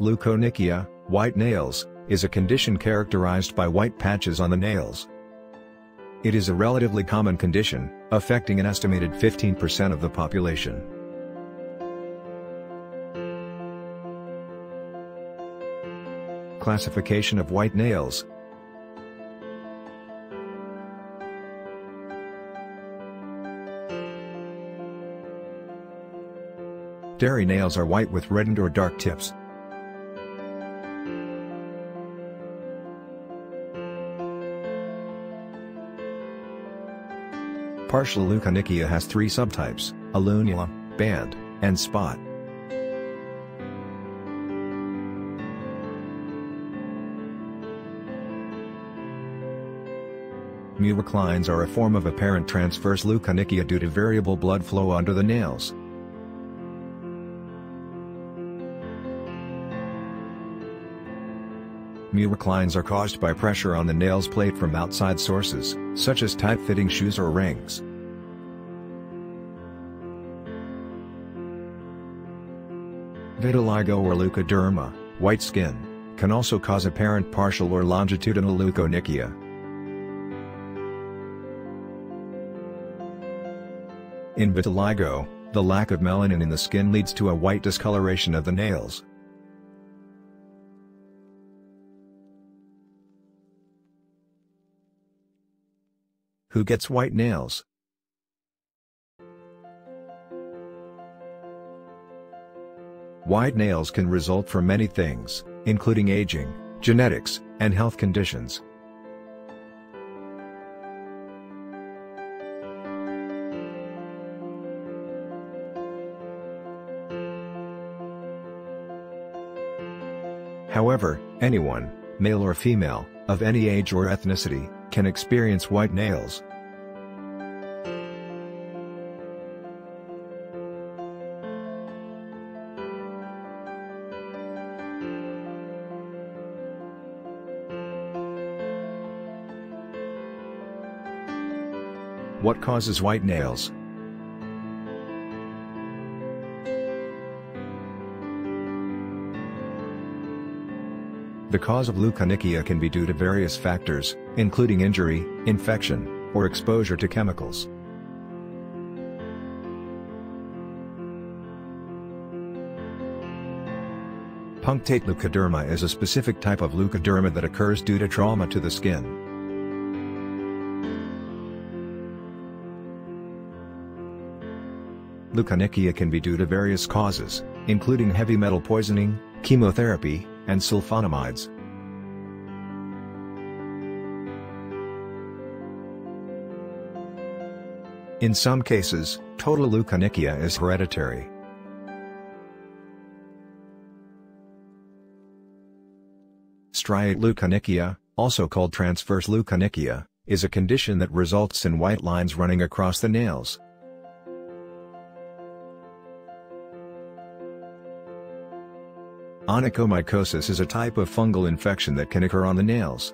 Leukonychia, white nails, is a condition characterized by white patches on the nails. It is a relatively common condition, affecting an estimated 15% of the population. Classification of white nails Terry nails are white with reddened or dark tips. Partial leukonychia has three subtypes, allunula, band, and spot. Muloclines are a form of apparent transverse leukonychia due to variable blood flow under the nails. Muloclines are caused by pressure on the nails plate from outside sources, such as tight-fitting shoes or rings. Vitiligo or leukoderma, white skin, can also cause apparent partial or longitudinal leukonychia. In vitiligo, the lack of melanin in the skin leads to a white discoloration of the nails. Who gets white nails? White nails can result from many things, including aging, genetics, and health conditions. However, anyone, male or female, of any age or ethnicity, can experience white nails. What causes white nails? The cause of leukonychia can be due to various factors, including injury, infection, or exposure to chemicals. Punctate leukoderma is a specific type of leukoderma that occurs due to trauma to the skin. Leukonychia can be due to various causes, including heavy metal poisoning, chemotherapy, and sulfonamides. In some cases, total leukonychia is hereditary. Striate leukonychia, also called transverse leukonychia, is a condition that results in white lines running across the nails. Onychomycosis is a type of fungal infection that can occur on the nails.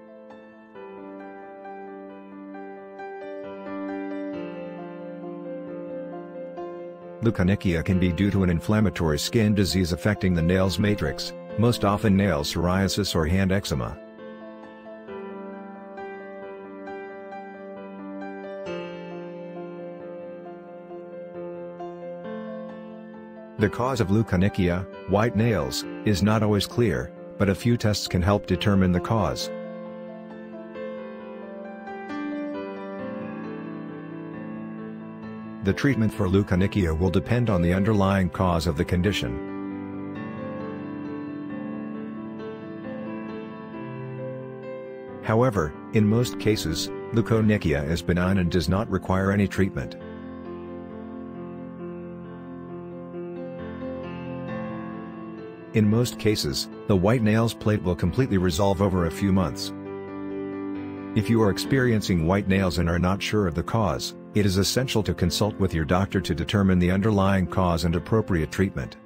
Leukonychia can be due to an inflammatory skin disease affecting the nails matrix, most often nail psoriasis or hand eczema. The cause of leukonychia, white nails, is not always clear, but a few tests can help determine the cause. The treatment for leukonychia will depend on the underlying cause of the condition. However, in most cases, leukonychia is benign and does not require any treatment. In most cases, the white nails plate will completely resolve over a few months. If you are experiencing white nails and are not sure of the cause, it is essential to consult with your doctor to determine the underlying cause and appropriate treatment.